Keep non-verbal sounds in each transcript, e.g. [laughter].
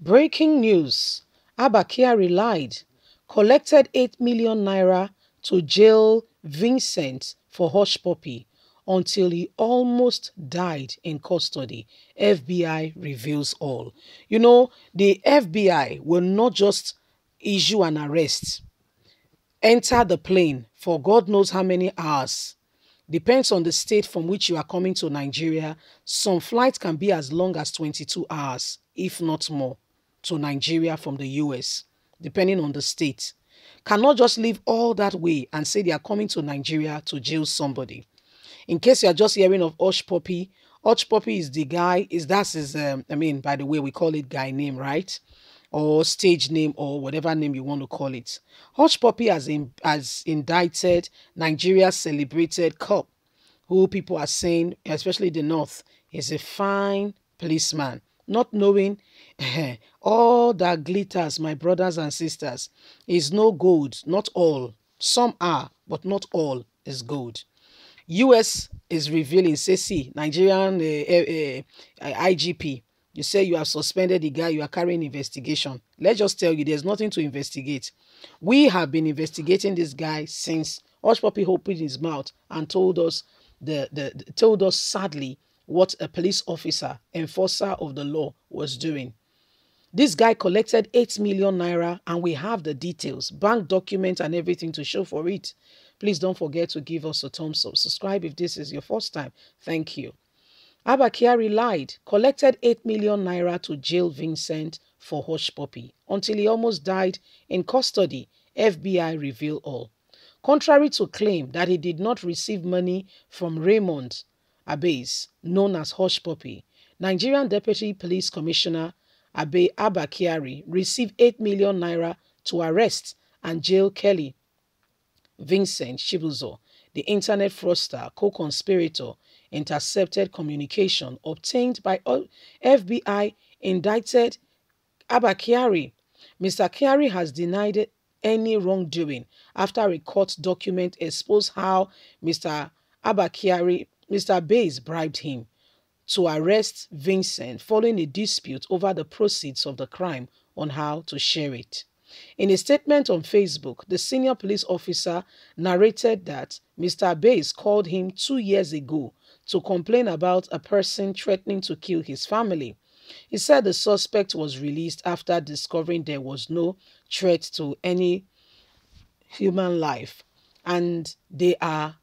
Breaking news: Abba Kyari lied, collected 8 million naira to jail Vincent for hushpuppi until he almost died in custody, FBI reveals all. You know, the FBI will not just issue an arrest, enter the plane for God knows how many hours. Depends on the state from which you are coming to Nigeria. Some flights can be as long as 22 hours, if not more, to Nigeria from the US, depending on the state. Cannot just leave all that way and say they are coming to Nigeria to jail somebody. In case you are just hearing of Hushpuppi, Hush Puppy is the guy, is that's his, um, I mean, by the way, we call it guy name, right? Or stage name or whatever name you want to call it. Hushpuppi has, in, has indicted Nigeria's celebrated cop, who people are saying, especially the North, is a fine policeman, not knowing [laughs] all that glitters, my brothers and sisters, is no gold, not all. Some are, but not all is gold. US is revealing, say, see, Nigerian uh, uh, uh, IGP, you say you have suspended the guy, you are carrying investigation. Let's just tell you, there's nothing to investigate. We have been investigating this guy since Hushpuppi opened his mouth and told us, the, the, the told us sadly, what a police officer, enforcer of the law, was doing. This guy collected 8 million naira and we have the details, bank documents and everything to show for it. Please don't forget to give us a thumbs up. Subscribe if this is your first time. Thank you. Abba lied, collected 8 million naira to jail Vincent for Hushpuppi until he almost died in custody. FBI reveal all. Contrary to claim that he did not receive money from Raymond Abbas, known as Hushpuppi, Nigerian Deputy Police Commissioner Abe Abba Kyari received 8 million naira to arrest and jail Kelly Vincent Chibuzo, the internet fraudster co-conspirator, intercepted communication obtained by FBI indicted Abba Kyari. Mr. Kyari has denied any wrongdoing after a court document exposed how Mr. Abba Kyari, Mr. Bays bribed him to arrest Vincent following a dispute over the proceeds of the crime on how to share it. In a statement on Facebook, the senior police officer narrated that Mr. Bays called him two years ago to complain about a person threatening to kill his family. He said the suspect was released after discovering there was no threat to any human life and they are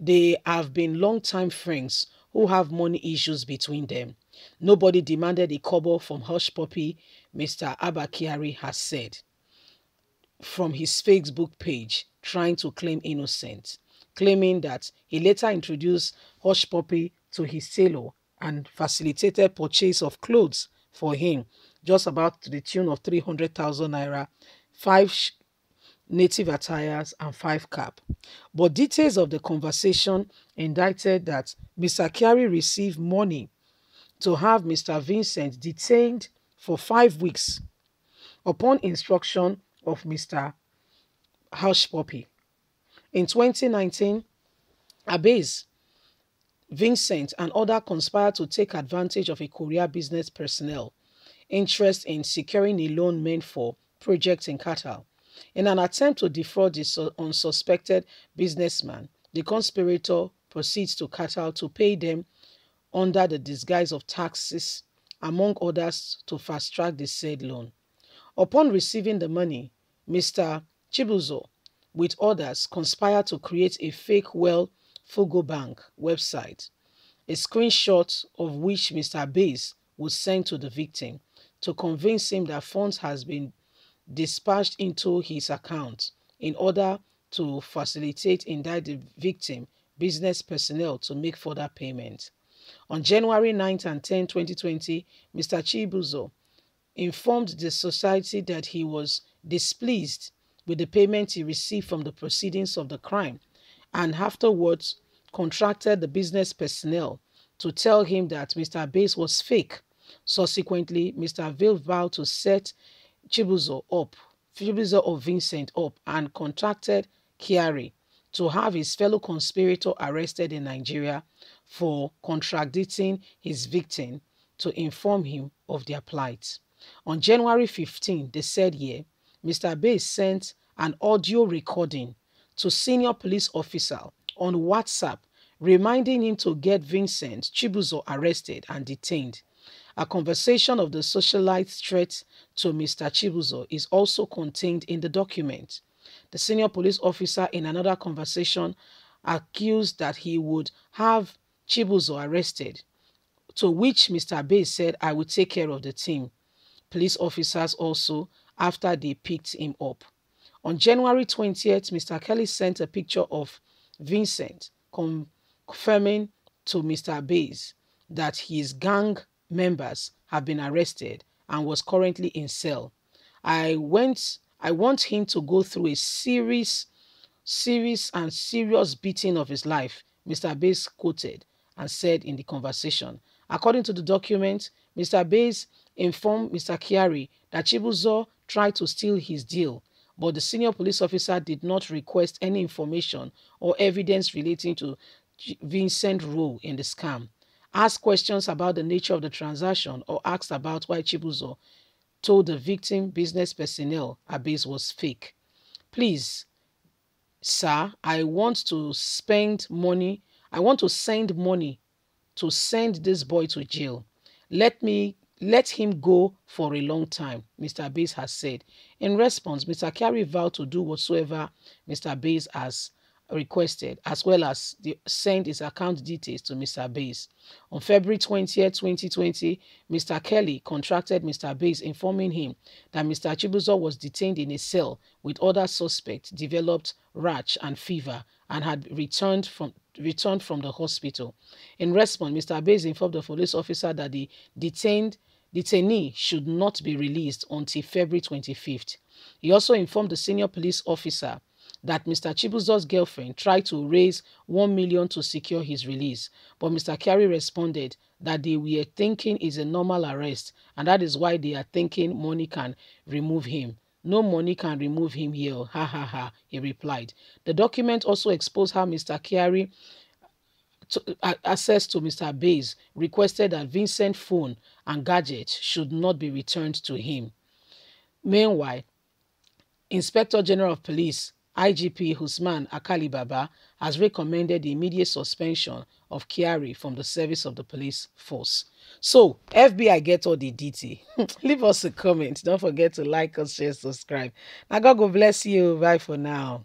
they have been long-time friends who have money issues between them. Nobody demanded a kobo from Hushpuppi, Mr. Abba Kyari has said from his Facebook page trying to claim innocence, claiming that he later introduced Hushpuppi to his tailor and facilitated purchase of clothes for him, just about to the tune of 300,000 naira, five native attires and five cap. But details of the conversation indicted that Mr. Kyari received money to have Mr. Vincent detained for five weeks upon instruction of Mr. Hushpuppi. In 2019, Abbas, Vincent, and others conspired to take advantage of a Korea business personnel interest in securing a loan meant for projects in Qatar. In an attempt to defraud the unsuspected businessman, the conspirator proceeds to Qatar to pay them under the disguise of taxes, among others, to fast-track the said loan. Upon receiving the money, Mr. Chibuzo, with others, conspired to create a fake Wells Fargo Bank website, a screenshot of which Mr. Bays was sent to the victim to convince him that funds has been dispatched into his account in order to facilitate indict the victim business personnel to make further payments. On January 9 and 10, 2020, Mr. Chibuzo informed the society that he was displeased with the payment he received from the proceedings of the crime and afterwards contracted the business personnel to tell him that Mr. Bass was fake. Subsequently, Mr. Ville vowed to set Chibuzo up, Chibuzo or Vincent up and contracted Kyari to have his fellow conspirator arrested in Nigeria for contradicting his victim to inform him of their plight. On January 15, the said year, Mr. Bays sent an audio recording to senior police officer on WhatsApp reminding him to get Vincent Chibuzo arrested and detained. A conversation of the socialite threat to Mr. Chibuzo is also contained in the document. The senior police officer in another conversation accused that he would have Chibuzo arrested, to which Mr. Bay said, I will take care of the team. Police officers also, after they picked him up. On January 20th, Mr. Kelly sent a picture of Vincent confirming to Mr. Bays that his gang members have been arrested and was currently in cell. I went I want him to go through a series serious and serious beating of his life, Mr. Bays quoted and said in the conversation. According to the document, Mr. Bays informed Mr. Kyari that Chibuzo tried to steal his deal, but the senior police officer did not request any information or evidence relating to Vincent's role in the scam. Asked questions about the nature of the transaction or asked about why Chibuzo told the victim business personnel Abbas was fake. Please, sir, I want to spend money. I want to send money to send this boy to jail. Let me let him go for a long time, Mr. Bays has said. In response, Mr. Carey vowed to do whatsoever Mr. Bays has requested, as well as the, send his account details to Mr. Bays. On February 20, 2020, Mr. Kelly contracted Mr. Bays, informing him that Mr. Chibuzo was detained in a cell with other suspects, developed rash and fever, and had returned from returned from the hospital. In response, Mr. Bays informed the police officer that the detained detainee should not be released until February 25th. He also informed the senior police officer that Mr. Chibuzo's girlfriend tried to raise 1 million to secure his release, but Mr. Carey responded that they were thinking is a normal arrest and that is why they are thinking money can remove him. No money can remove him here, ha ha ha, he replied. The document also exposed how Mr. Carey to, uh, access to Mr. Bays requested that Vincent's phone and gadgets should not be returned to him. Meanwhile, Inspector General of Police IGP Usman Alkali Baba has recommended the immediate suspension of Kyari from the service of the police force. So, FBI get all the DT. [laughs] Leave us a comment. Don't forget to like us, share, subscribe. Now, God will bless you. Bye for now.